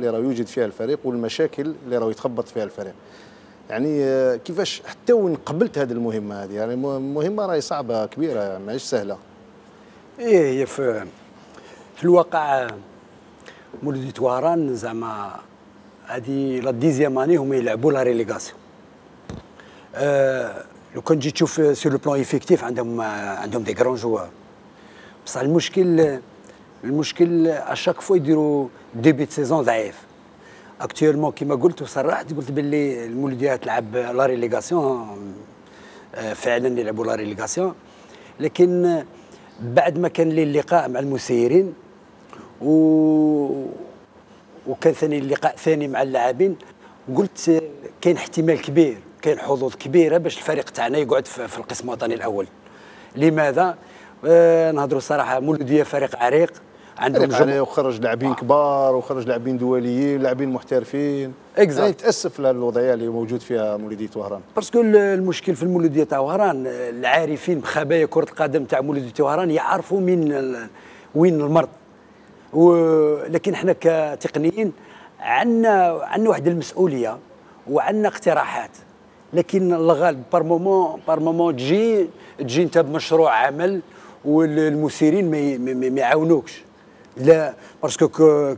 اللي راه يوجد فيها الفريق والمشاكل اللي راه يتخبط فيها الفريق. يعني آه، كيفاش حتى وين قبلت هذه المهمة هذه؟ يعني مهمة راهي صعبة كبيرة ماهيش سهلة. إيه هي في في الواقع مولودي تواران زعما هذه لا ديزيام اني هما يلعبوا لا ريليغاسيون آه لو كان جيت تشوف سور لو بلان ايفيكتيف عندهم عندهم دي كرون جوار بصح المشكل المشكل à chaque fois يديروا début saison ضعيف actuellement كيما قلت وصرحت قلت باللي المولوديه تلعب la relégation فعلا يلعبوا la relégation لكن بعد ما كان لي اللقاء مع المسيرين و وكان ثاني اللقاء ثاني مع اللاعبين قلت كاين احتمال كبير كاين حظوظ كبيره باش الفريق تاعنا يقعد في القسم الوطني الأول لماذا نهضروا صراحة مولوديه فريق عريق عندهم جمهور وخرج لاعبين كبار وخرج لاعبين دوليين لاعبين محترفين. Exact. يعني تاسف للوضعية اللي موجود فيها مولودية وهران. parce que المشكل في المولودية تاع وهران العارفين بخبايا كرة القدم تاع مولودية وهران يعرفوا من وين المرض. ولكن إحنا كتقنيين عندنا عندنا واحد المسؤولية وعندنا اقتراحات. لكن الغالب par moment par moment تجي تجي أنت بمشروع عمل والمسيرين ما يعاونوكش. لا parce que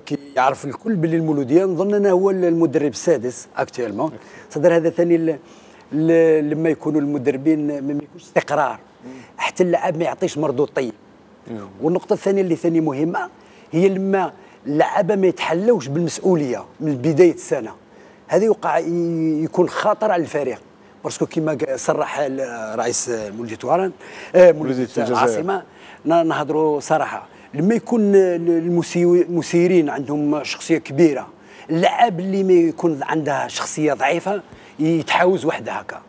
كي يعرف الكل باللي المولوديه نظن أنه هو المدرب السادس actuellement صدر هذا ثاني لما يكونوا المدربين ما يكونش استقرار. حتى اللاعب ما يعطيش مردود طيب والنقطة الثانية اللي ثاني مهمة هي لما اللعابه ما يتحلوش بالمسؤولية من بداية السنة. هذا يوقع يكون خطر على الفريق. باسكو كما صرح رئيس مولوديه توارن آه، مولوديه العاصمه نهضروا صراحة. لما يكون المسيرين عندهم شخصية كبيرة اللاعب اللي ما يكون عنده شخصية ضعيفة يتحاوز وحده هكا.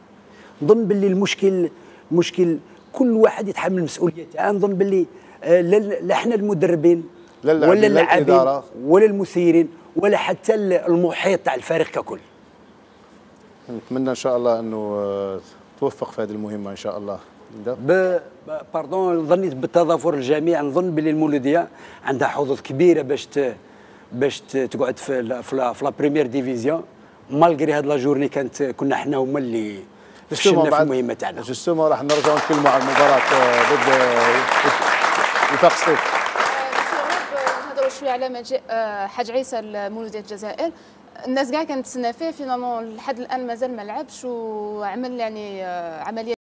نظن باللي المشكل المشكل كل واحد يتحمل المسؤوليه تاعه نظن باللي آه، لا إحنا المدربين ولا اللاعبين ولا المسيرين ولا حتى المحيط تاع الفريق ككل. نتمنى إن شاء الله إنه آه، توفق في هذه المهمة إن شاء الله. pardon ظنيت بالتضافر الجميع. نظن باللي المولودية عندها حظوظ كبيرة باش باش تقعد في في la première division malgré هاد la journée كانت كنا حنا هما اللي فشلنا في المهمة تاعنا. justement راح نرجعوا نتكلموا على المباراة آه، ضد آه، وفاق سطيف نهضروا شوية على حاج عيسى المولودية الجزائر. الناس كاع كانت تسنى فيه. فينالمون لحد الآن مازال ما لعبش وعمل يعني آه، عملية